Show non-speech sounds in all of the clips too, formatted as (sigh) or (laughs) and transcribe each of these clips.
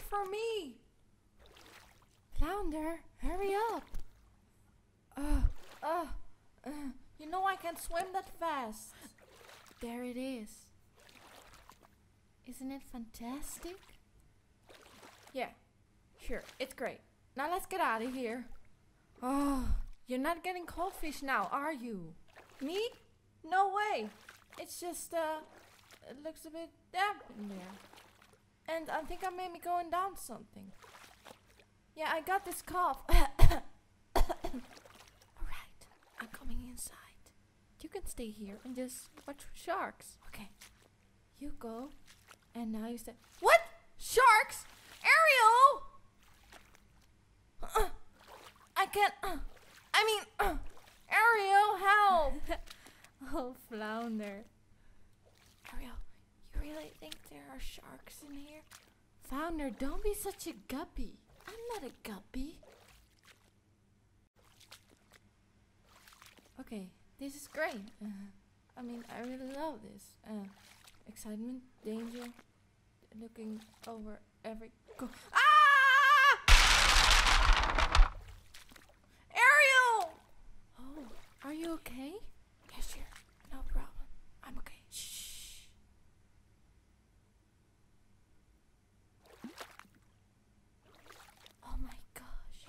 wait for me. Flounder, hurry up. Uh, uh, uh, you know I can't swim that fast. There it is. Isn't it fantastic? Yeah, sure, it's great. Now let's get out of here. Oh, you're not getting cold fish now, are you? Me? No way. It's just, uh, it looks a bit damp in there. And I think I may be going down something. Yeah, I got this cough. (coughs) Alright, I'm coming inside. You can stay here and just watch sharks. Okay. You go. And now you stay. What? Sharks? Ariel! Uh, (coughs) I can't. Uh, (coughs) I mean, uh, Ariel, help! (laughs) oh, Flounder. Ariel, really think there are sharks in here? Flounder, don't be such a guppy. I'm not a guppy. Okay, this is great. Uh, I mean, I really love this. Uh, excitement, danger, looking over every. Co- ah! Ariel! Oh, are you okay? Yeah, sure. No problem. I'm okay. Shh. Oh my gosh.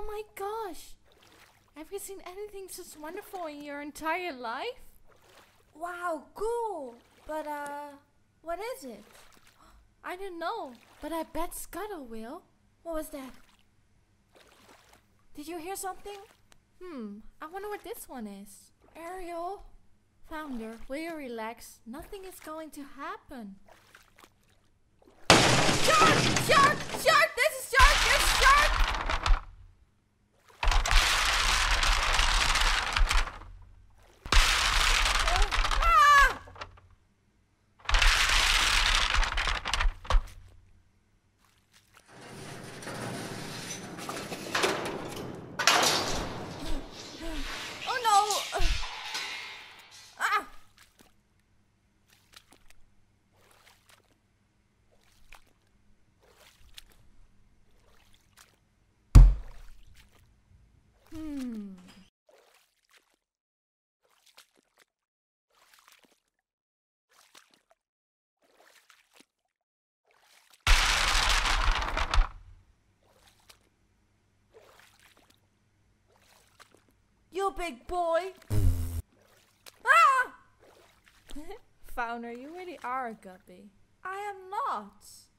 Oh my gosh. Have you seen anything so wonderful in your entire life? Wow, cool. But, uh, what is it? I don't know, but I bet Scuttle will. What was that? Did you hear something? Hmm, I wonder what this one is. Ariel? Flounder, will you relax? Nothing is going to happen. Shark! Shark! Shark! This is shark! There's shark! Ah! Oh no! Ah! Hmm. Big boy! ah! (laughs) Flounder, you really are a guppy. I am not.